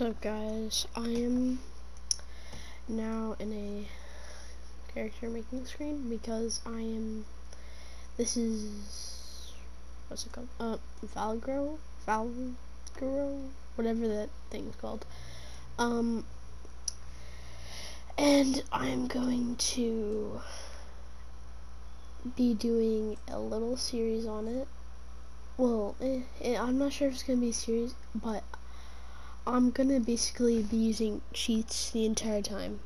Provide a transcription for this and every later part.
Up guys, I am now in a character making screen because I am, this is, what's it called, uh, Valgro, Valgro, whatever that thing's called, um, and I'm going to be doing a little series on it, well, eh, eh, I'm not sure if it's going to be a series, but I'm gonna basically be using cheats the entire time.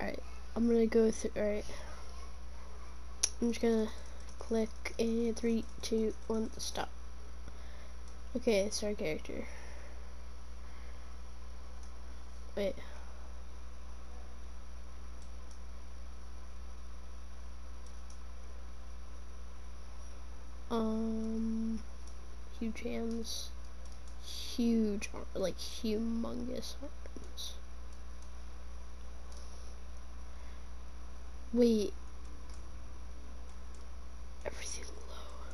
Alright, I'm gonna go through, alright. I'm just gonna click and three, two, one, stop. Okay, start character. Wait. Um huge hands, huge, like humongous arms. Wait, everything low,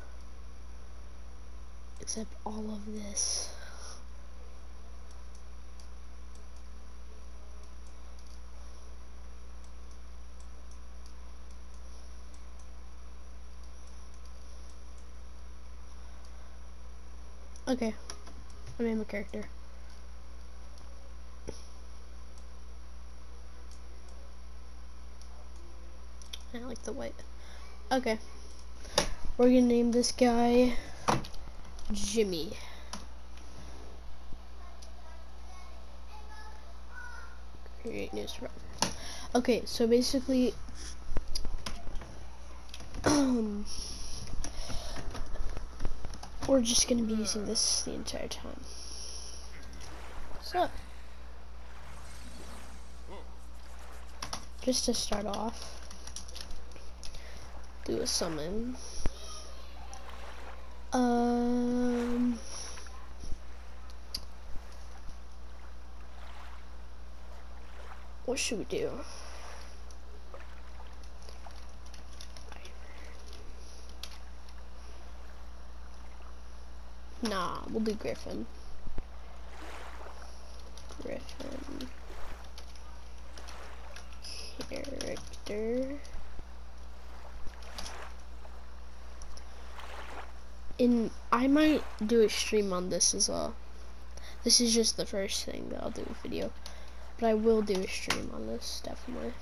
except all of this. Okay. I name a character. I like the white. Okay. We're gonna name this guy Jimmy. Create new Okay, so basically um we're just going to be using this the entire time. So, just to start off, do a summon. Um, what should we do? We'll do Griffin. Griffin. Character. And I might do a stream on this as well. This is just the first thing that I'll do a video. But I will do a stream on this, definitely.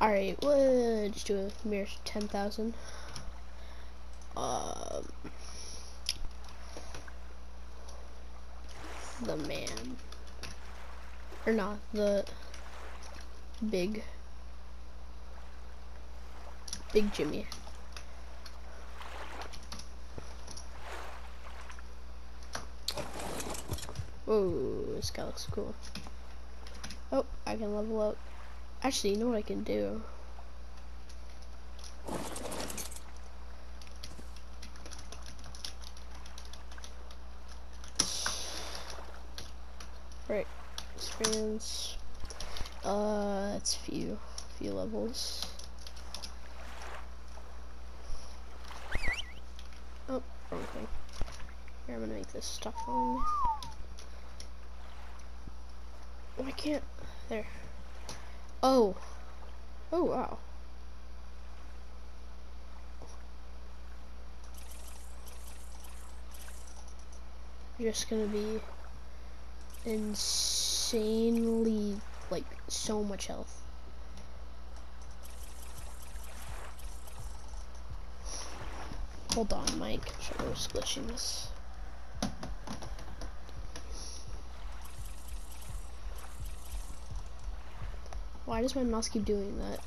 Alright, let's do a mere 10,000. Um the man. Or not, the big, big Jimmy. Whoa, this guy looks cool. Oh, I can level up. Actually, you know what I can do? Experience. Uh, that's few, few levels. Oh, wrong thing. Here, I'm gonna make this stuff on. Oh, I can't. There. Oh. Oh, wow. Just gonna be insanely, like, so much health. Hold on, Mike. Sure, we're glitching this. Why does my mouse keep doing that?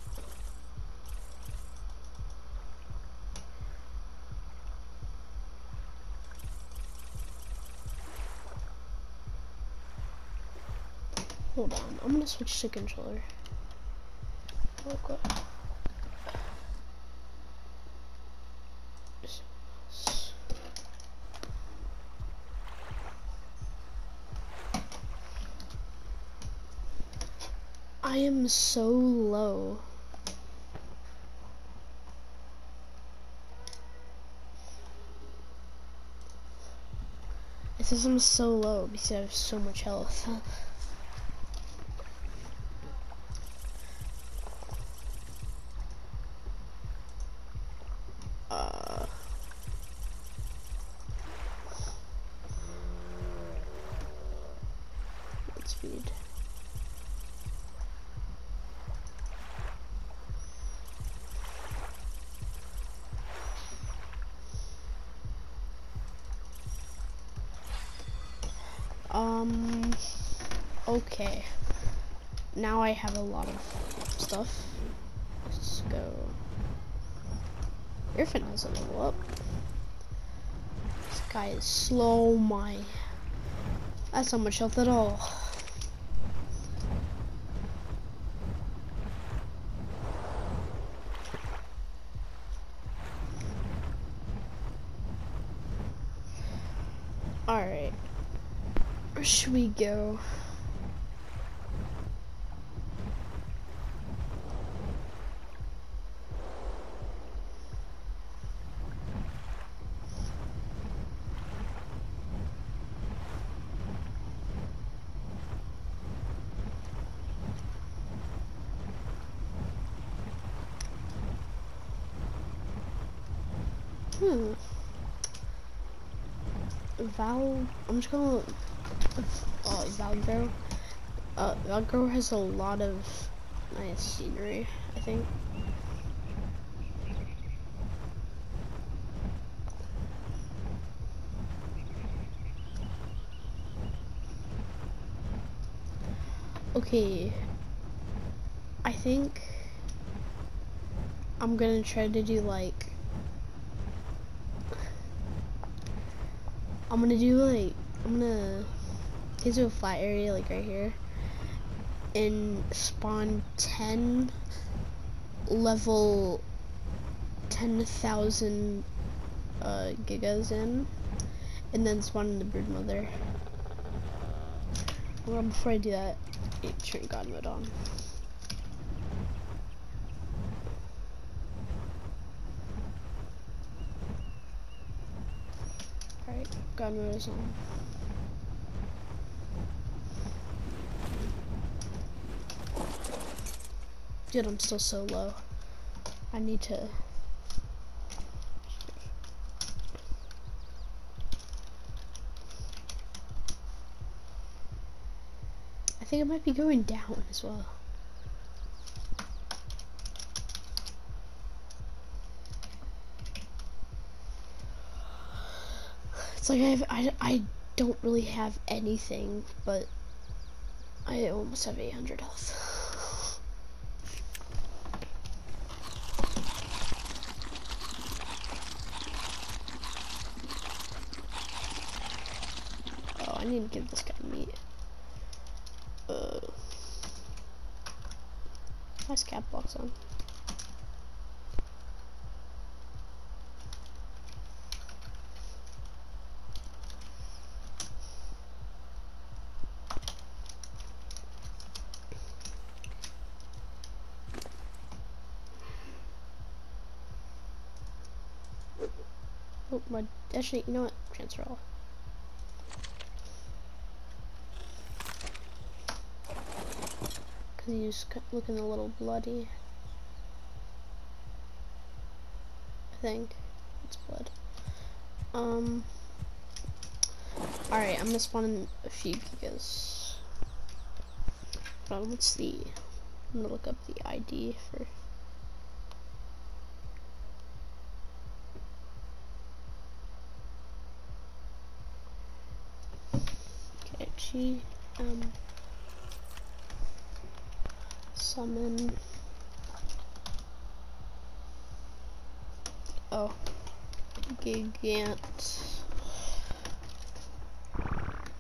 Hold on, I'm gonna switch to controller. Oh, Real quick. I am so low. because I'm so low because I have so much health. uh, speed. Um, okay. Now I have a lot of stuff. Let's go. Griffin has a level up. This guy is slow, my. That's not much health at all. Alright. Where should we go? Hmm. Val, I'm just gonna uh, Valgrove. Uh, Valgrove has a lot of nice scenery, I think. Okay, I think I'm gonna try to do like I'm gonna do like I'm gonna get to a flat area like right here and spawn 10 level 10,000 uh, gigas in and then spawn in the brood mother. Well, before I do that, turn god mode on. Dude, I'm still so low. I need to... I think it might be going down as well. Like I, have, I, I don't really have anything, but I almost have 800 health. oh, I need to give this guy meat. Uh, nice cap box on. Oh, my, actually, you know what? Transfer all. Cause he's looking a little bloody. I think it's blood. Um. Alright, I'm gonna spawn in a few on, what's the? I'm gonna look up the ID for. G um summon. Oh, Gigant.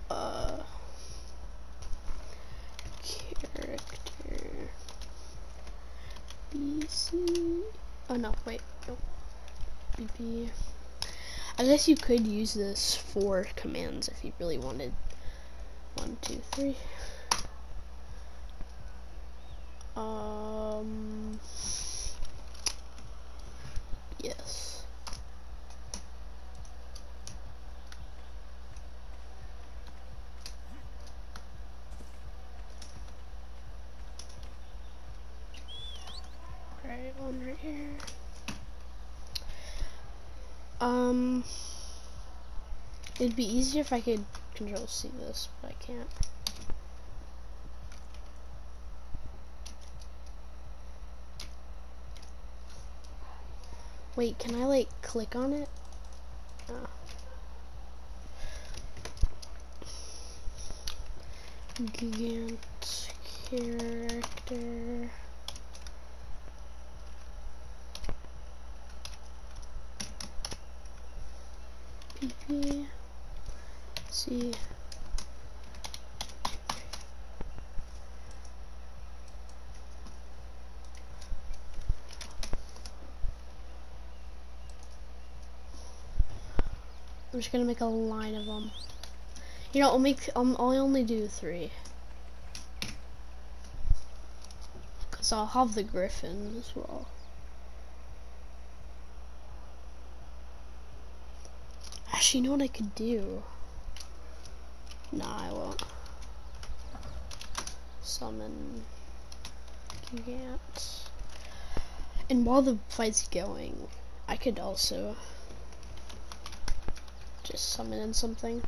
Uh, character. BC. Oh no, wait, no. BP. I guess you could use this for commands if you really wanted. One, two, three. Um. Yes. Right, one right here. Um. It'd be easier if I could control C this, but I can't. Wait, can I like click on it? Ah. Oh. Gigant character. C. I'm just gonna make a line of them. You know, I'll make, um, I'll only do three. Cause I'll have the griffin as well. Actually, you know what I could do? Nah, I won't. Summon Gigant. And while the fight's going, I could also just summon in something.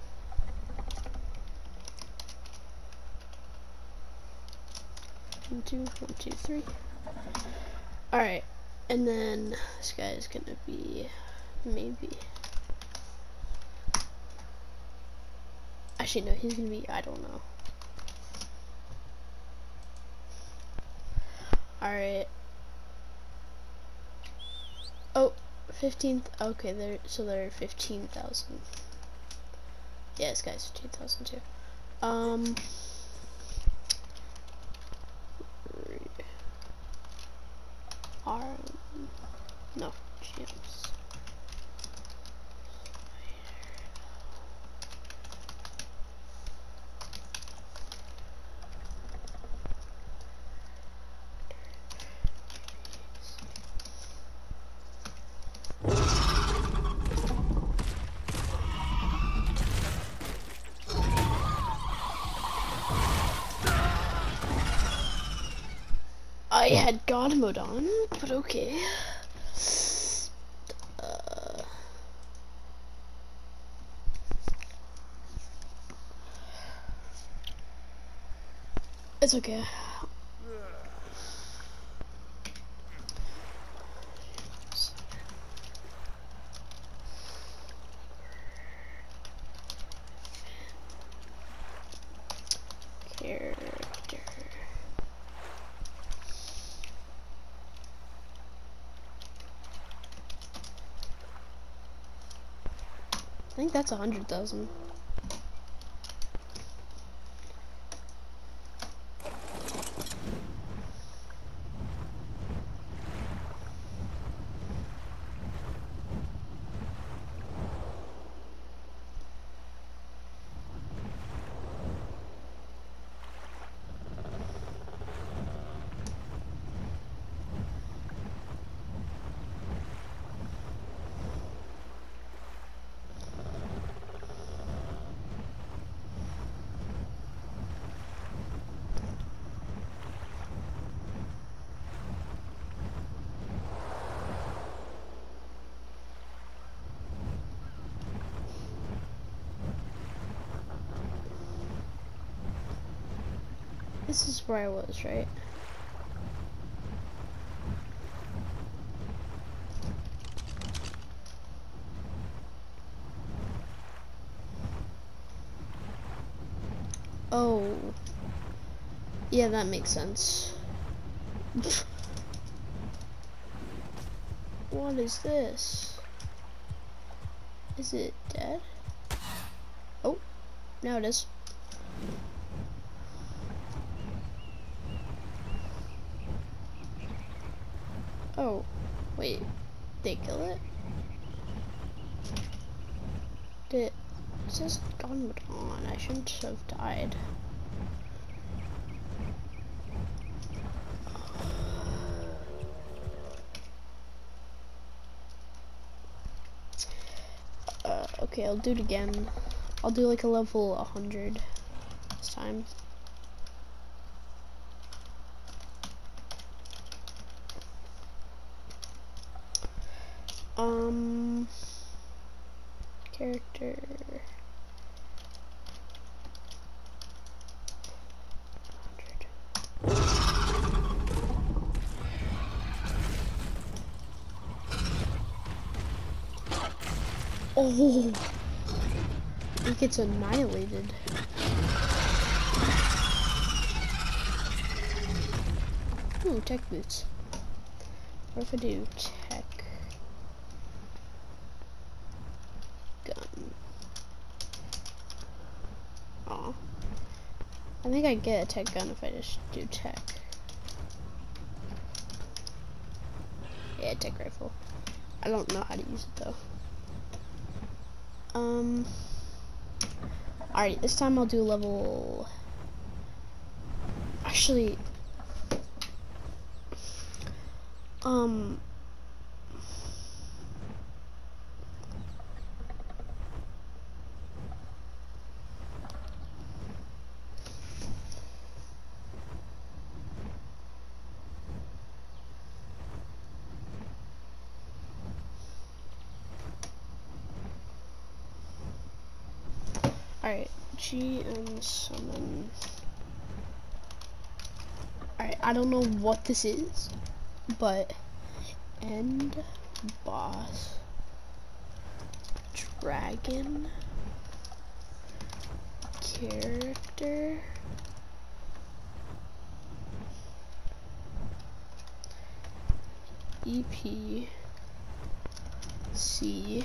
One, two, one, two, three. Alright, and then this guy is gonna be maybe. Actually, no, he's gonna be, I don't know. Alright. Oh, 15th, okay, there, so there are 15,000. Yeah, this guy's 15,000 too. Um, I had God mode on, but okay. Uh, it's okay. Character. I think that's a hundred thousand. This is where I was, right? Oh. Yeah, that makes sense. what is this? Is it dead? Oh, now it is. Oh, wait. They kill it? Did it says gone on? I shouldn't have died. Uh, okay, I'll do it again. I'll do like a level 100 this time. Um, character. Oh, he gets annihilated. Ooh, tech boots. What if I do tech gun? Aw. I think I get a tech gun if I just do tech. Yeah, tech rifle. I don't know how to use it though. Um. Alright, this time I'll do level. Actually. Um. Alright, G and summon. Alright, I don't know what this is, but end boss dragon character. EP C.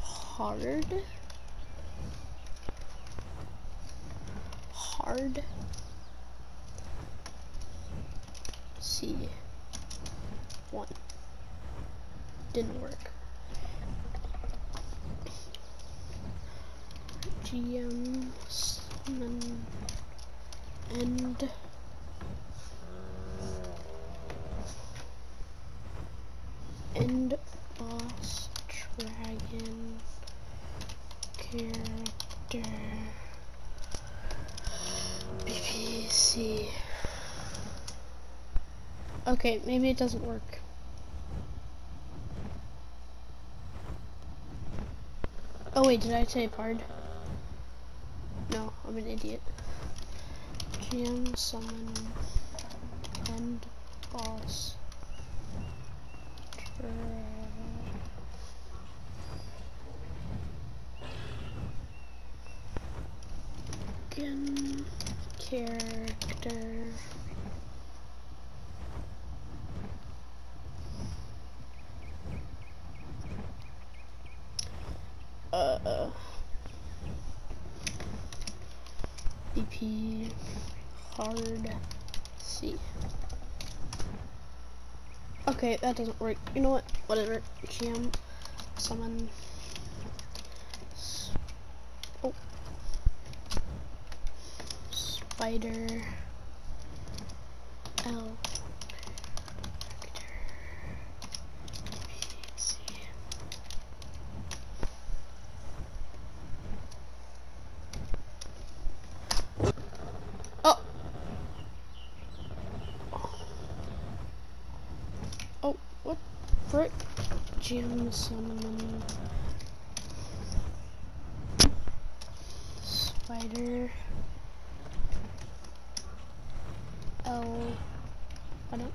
Hard hard C one didn't work GM summon end end boss dragon character BBC. Okay, maybe it doesn't work. Oh wait, did I say pard? No, I'm an idiot. GM summon end boss. Dra- Dragon character. Uh, BP hard C. Okay, that doesn't work. You know what? Whatever. GM summon. Oh. Spider. L. Vector. PC. Oh. Oh, what frick? Jim summon. Spider. L. I don't.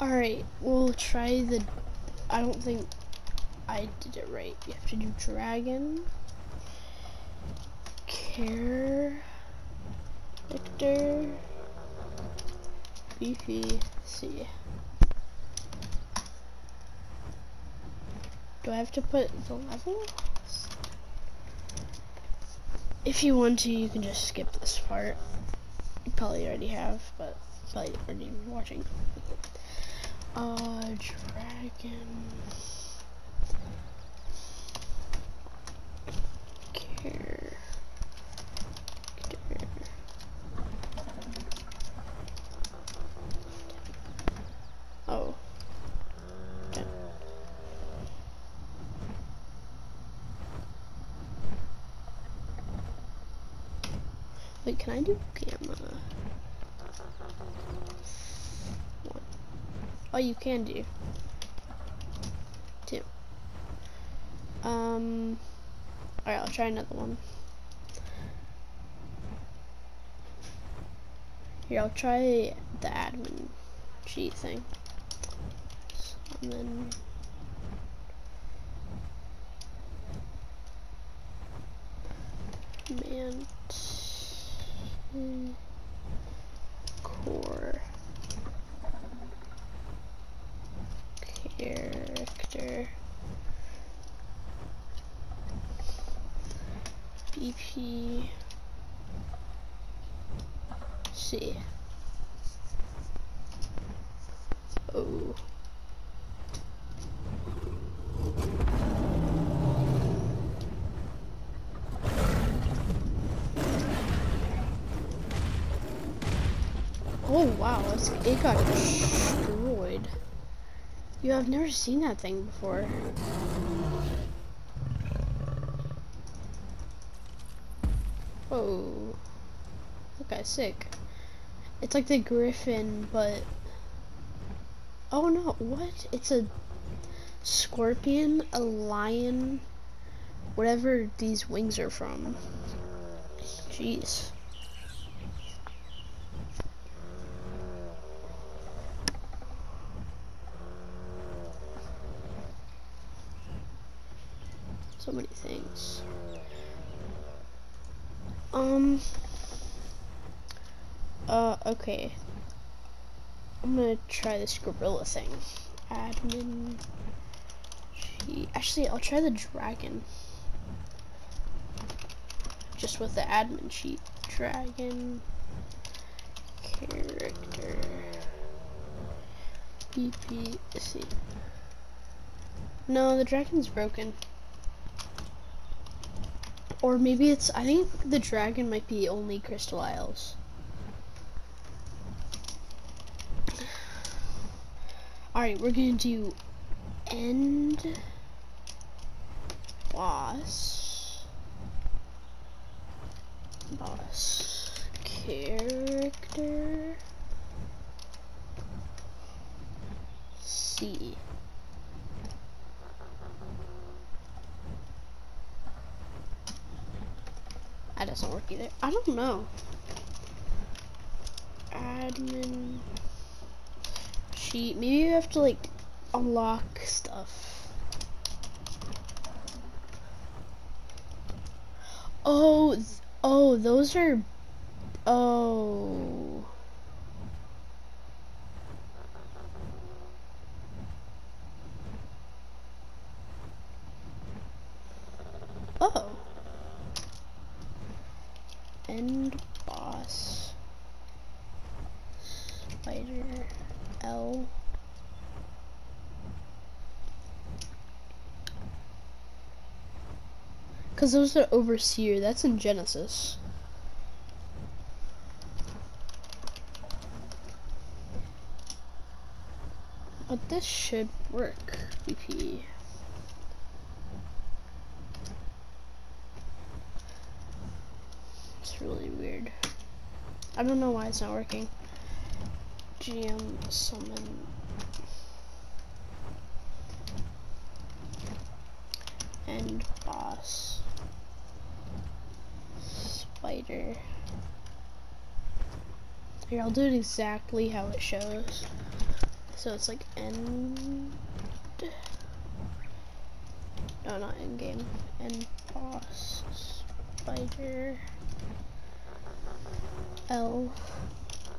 Alright, we'll try the. I don't think I did it right. You have to do dragon. Care. Victor. BPC. Do I have to put the level? If you want to, you can just skip this part. You probably already have, but probably already watching. Uh, dragon. Oh. Wait, can I do camera? One. Oh, you can do. Two. Um. Alright, I'll try another one. Here, I'll try the admin sheet thing. And then man core character BP C Oh. Oh wow, it got You have never seen that thing before. Whoa. That guy's sick. It's like the griffin, but... Oh no, what? It's a scorpion, a lion, whatever these wings are from. Jeez. So many things. Um. Uh, okay. I'm gonna try this gorilla thing. Admin. Sheet. Actually, I'll try the dragon. Just with the admin sheet. Dragon. Character. BPC. No, the dragon's broken. Or maybe it's, I think the dragon might be only Crystal Isles. Alright, we're gonna do end boss. Boss character. C. doesn't work either. I don't know. Admin sheet. Maybe you have to like unlock stuff. Oh, oh, those are, oh. Oh. End boss. Spider L. Because those are Overseer, that's in Genesis. But this should work, BP. It's really weird. I don't know why it's not working. GM summon And boss Here, I'll do it exactly how it shows. So it's like end. No, not end game. End boss spider. L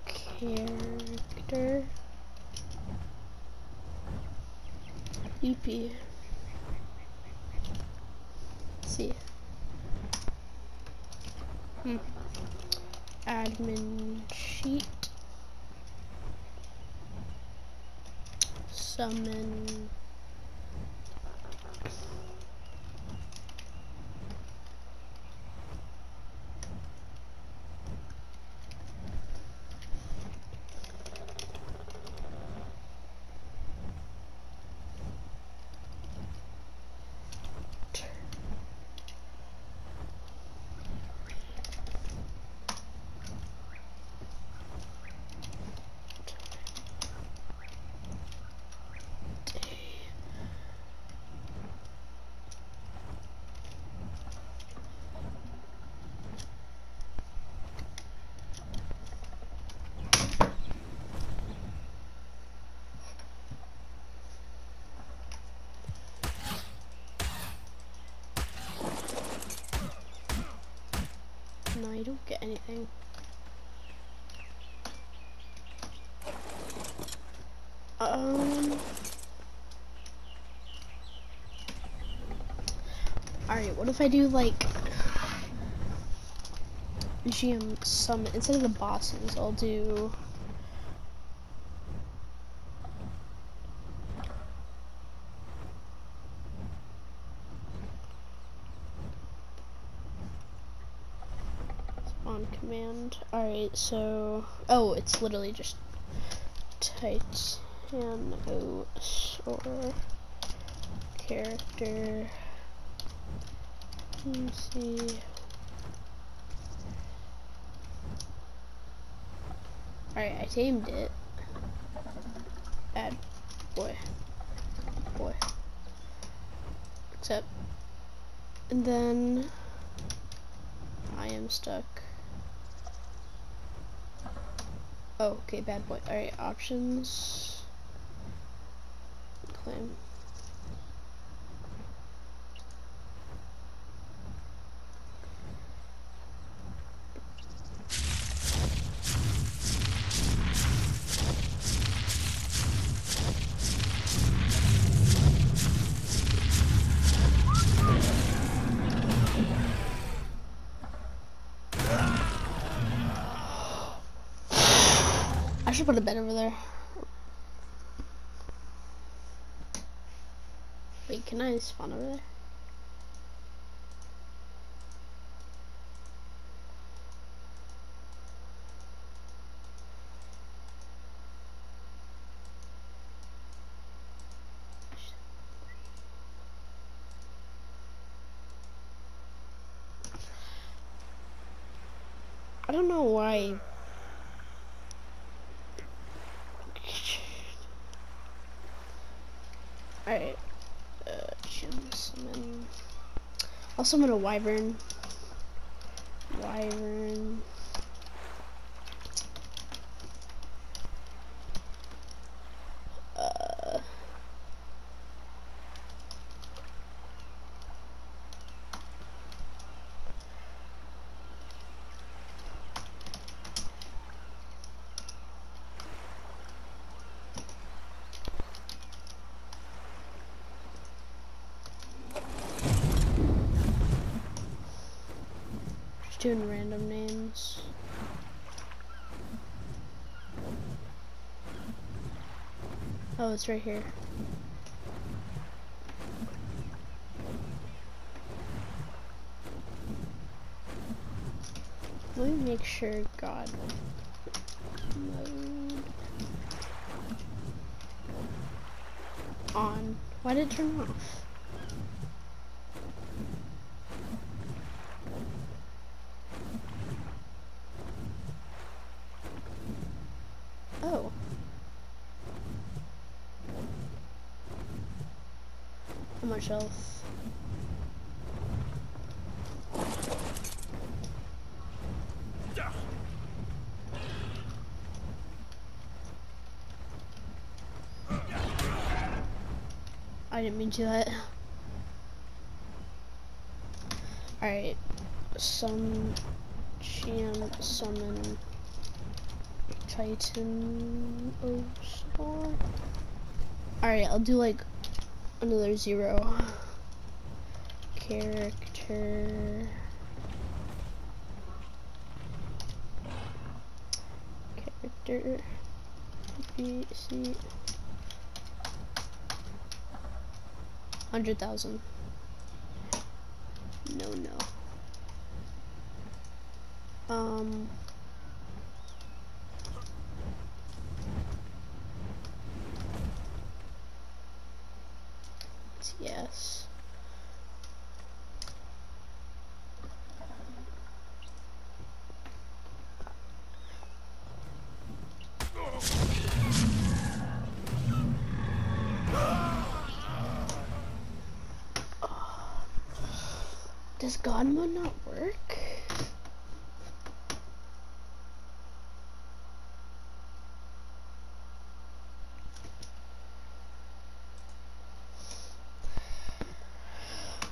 character EP C Hmm. Admin sheet. Summon. No, you don't get anything. Um. Alright, what if I do like GM summon instead of the bosses, I'll do on command. Alright, so oh it's literally just Titanos or character let me see. Alright, I tamed it. Bad boy. Boy. Except. And then. I am stuck. Oh, okay, bad boy. Alright, options. Claim. Should put a bed over there. Wait, can I spawn over there? I don't know why Alright. Uh, summon. I'll summon a wyvern. Wyvern. Uh. Doing random names. Oh, it's right here. Let me make sure God mode on. Why did it turn off? Oh. How much health? I didn't mean to that. Alright. Some Sham summon Titan O star. Alright, I'll do like another zero. Character. Character. B, C. 100,000. God mode not work?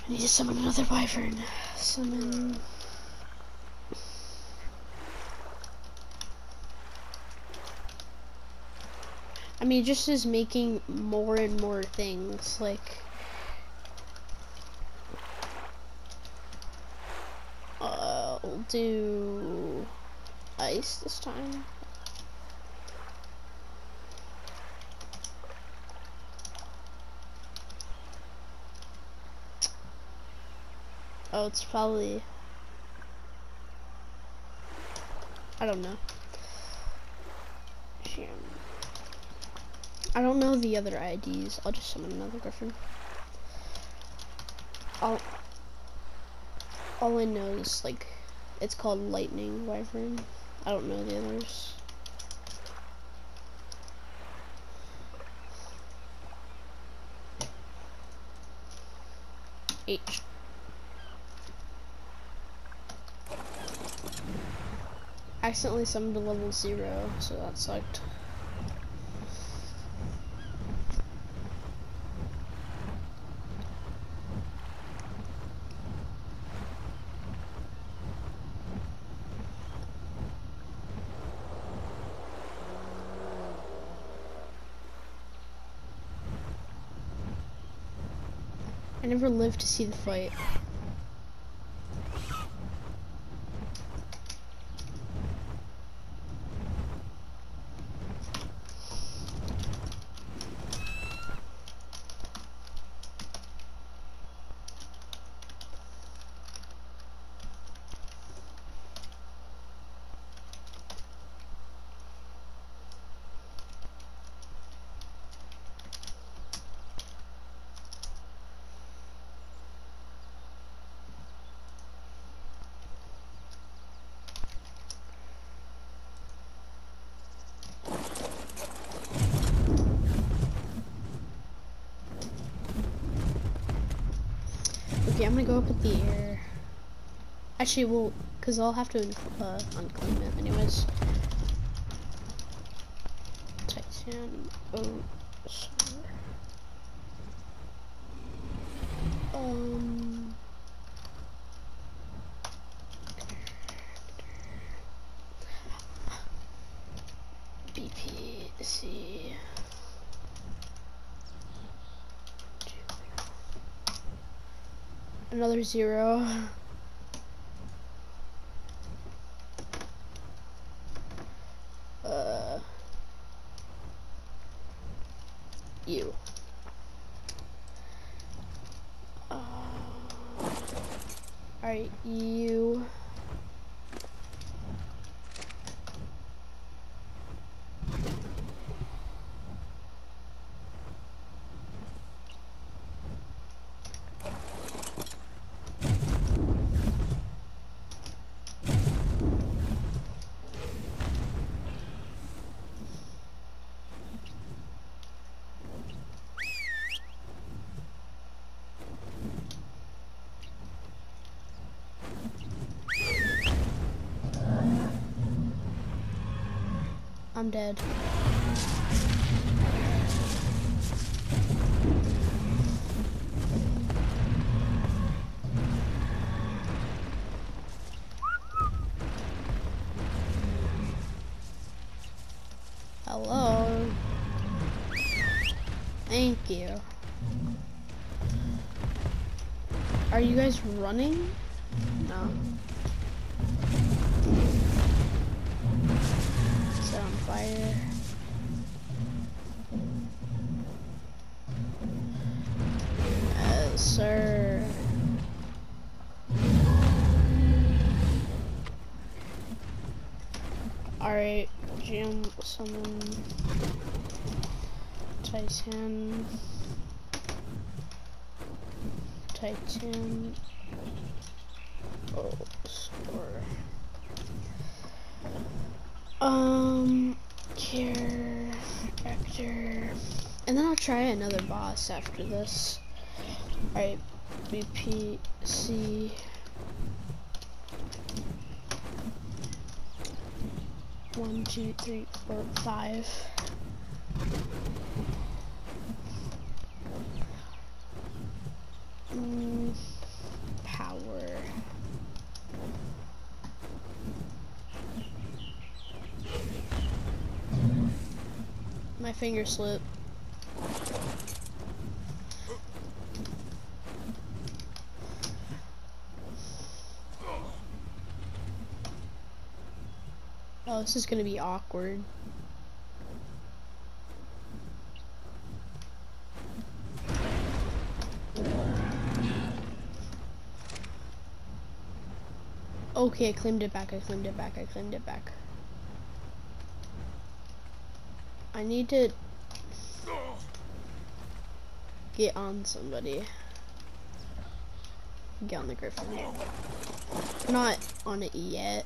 I need to summon another wyvern. Summon. I mean, just is making more and more things like. Uh, I'll do ice this time. Oh, it's probably. I don't know. I don't know the other IDs. I'll just summon another griffin. All, all I know is like it's called lightning wyvern. I don't know the others. H. accidentally summoned to level zero, so that sucked. I never lived to see the fight. Go up with the air. Actually, well, because I'll have to uh, unclaim it anyways. Titan. Oh, sorry. Um. BP. See. Another zero. Uh, you. Uh, Alright, you. I'm dead. Hello. Thank you. Are you guys running? Titan. Titan. Oh, store. Um, care, actor. And then I'll try another boss after this. Alright, BPC. One, two, three, four, five. Power. My finger slipped. Oh, this is gonna be awkward. Okay, I claimed it back, I claimed it back, I claimed it back. I need to get on somebody. Get on the griffin. Not on it yet.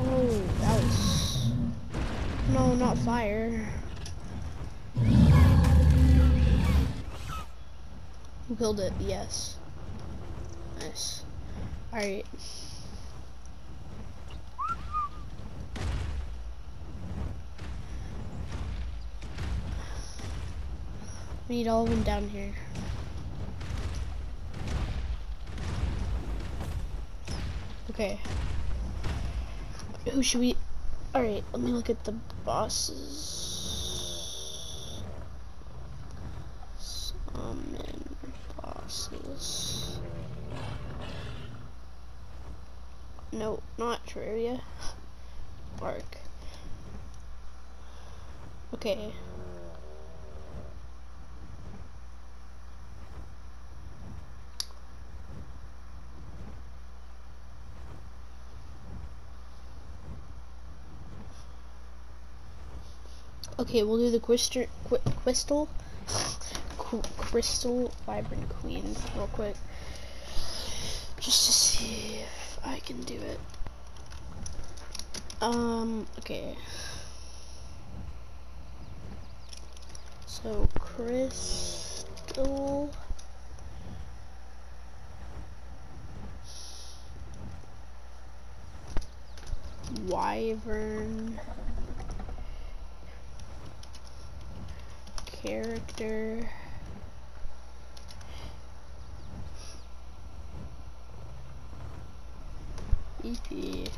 Oh, that was no, not fire. Who killed it? Yes. Nice. Alright. We need all of them down here. Okay. Who should we? Alright, let me look at the bosses. Summon bosses. No, not Terraria. Ark. Okay. Okay, we'll do the Crystal, Crystal, Crystal Wyvern Queen real quick. Just to see if I can do it. Um, okay. So, Crystal. Wyvern. Character. EP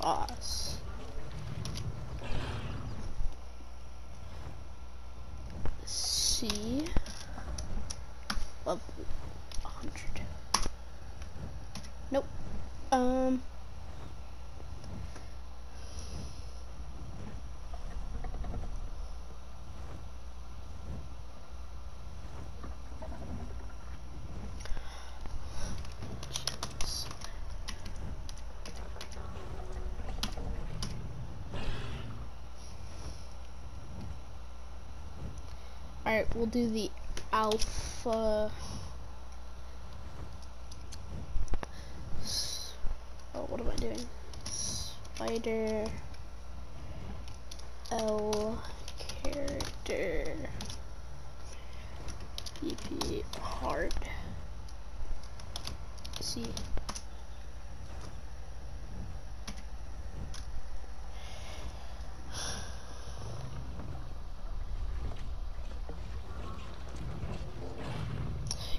boss C. Level 100 nope. Um Alright, we'll do the alpha. Oh, what am I doing? Spider L character EP hard. See.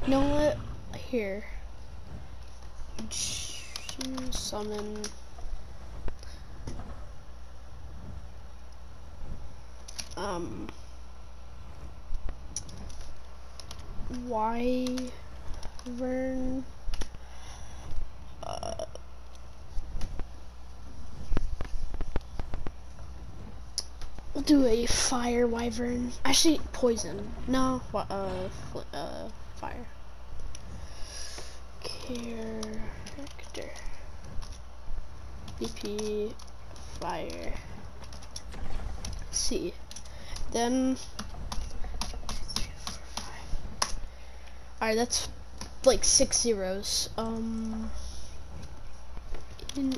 You know what? Here. Summon. Um. wyvern. Uh, we'll do a fire wyvern. Actually, poison. No? Uh, uh, fire. Character. BP fire. C. Then. Alright, that's like six zeros. Um. In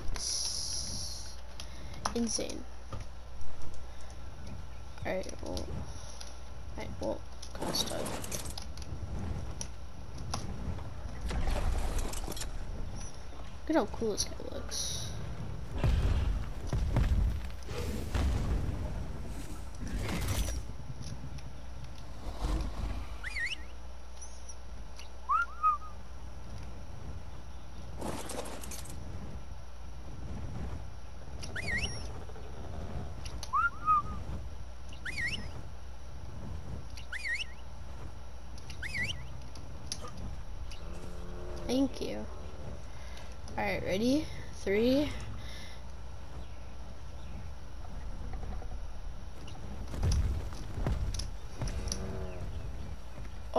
insane. Alright, well. Alright, well, cost of. Look at how cool this guy looks. Thank you. Alright, ready? Three.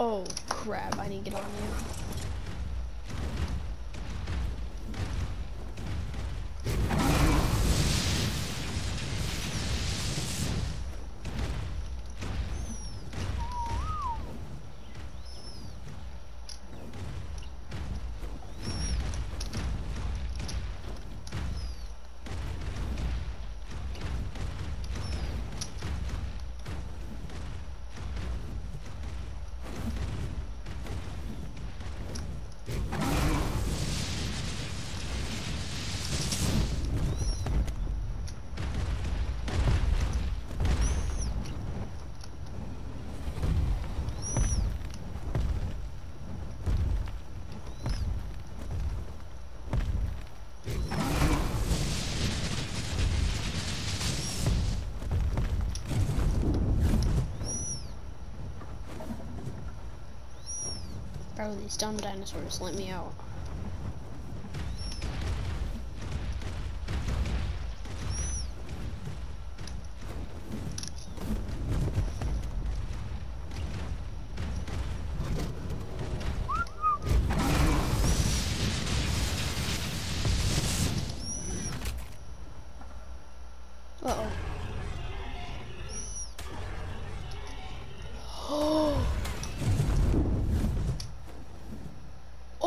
Oh crap, I need to get on you. Bro, these dumb dinosaurs let me out.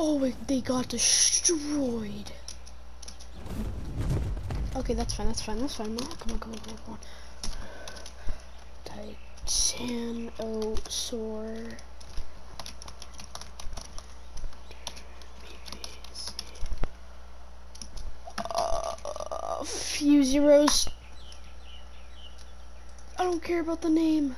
Oh, they got destroyed. Okay, that's fine, that's fine, that's fine. Come on, come on, come on, come on. Titanosaur. Uh, few zeros. I don't care about the name.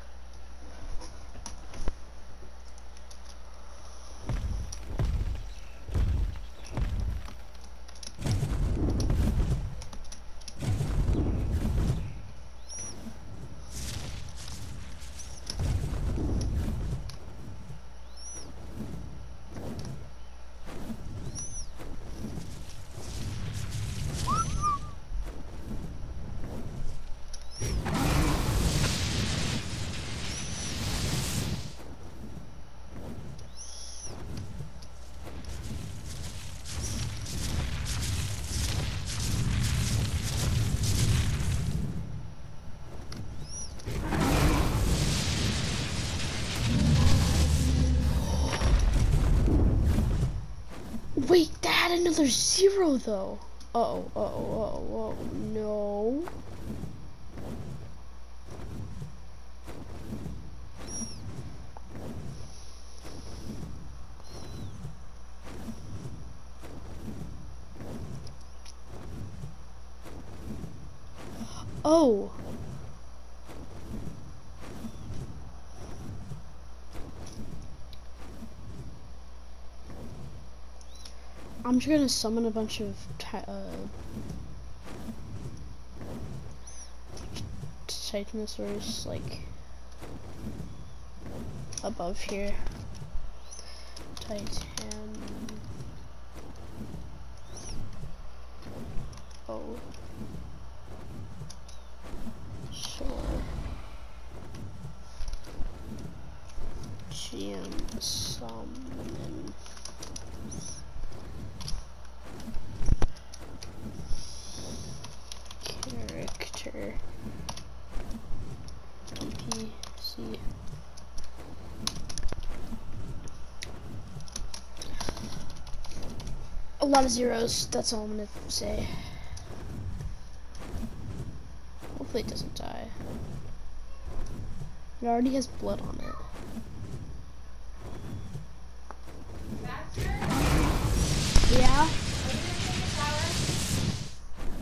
Wait, another zero though. Uh oh, uh oh, uh oh, uh oh, no. Oh. I'm just gonna summon a bunch of uh, Titanosaurs like above here. Titan. Oh. Sure. GM summon. Character. DPC. A lot of zeros, that's all I'm gonna say. Hopefully it doesn't die. It already has blood on it. Yeah?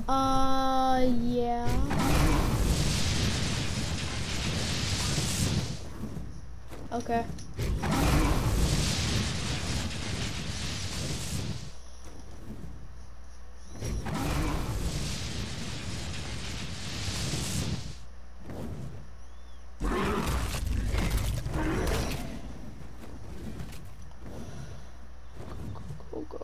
Uh, yeah. Okay. Go, go.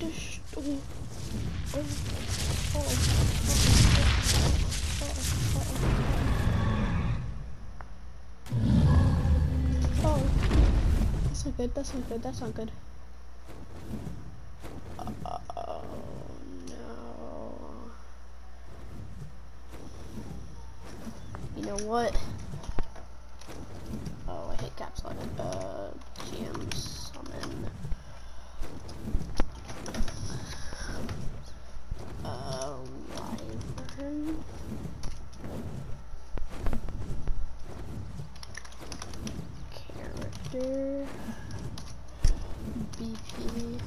Just, oh, oh, oh, oh, oh, that's not good. That's not good. That's not good. Oh no. You know what? Oh, I hate caps lock. Uh, GM summon. Uh, wyvern. Character. BP.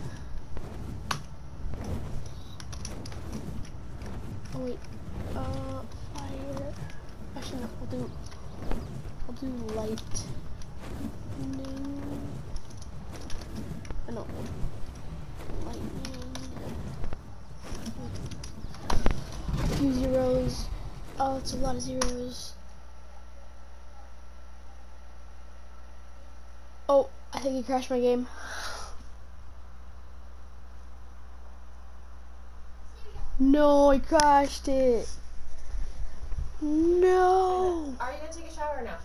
Oh wait. Uh, fire. Actually, no. I'll do. I'll do light. Uh, no. Lightning. A few zeros. Oh, it's a lot of zeros. Oh, I think he crashed my game. No, I crashed it. No. Are you gonna take a shower or no?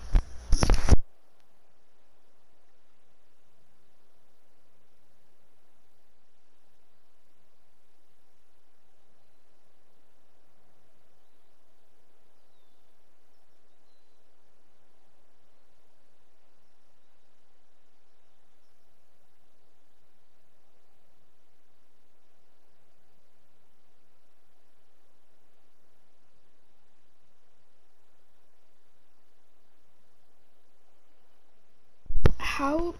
How?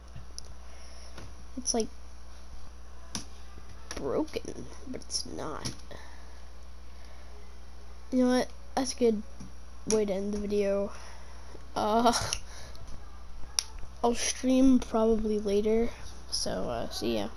It's like broken, but it's not. You know what? That's a good way to end the video. Uh, I'll stream probably later. So, uh, see ya.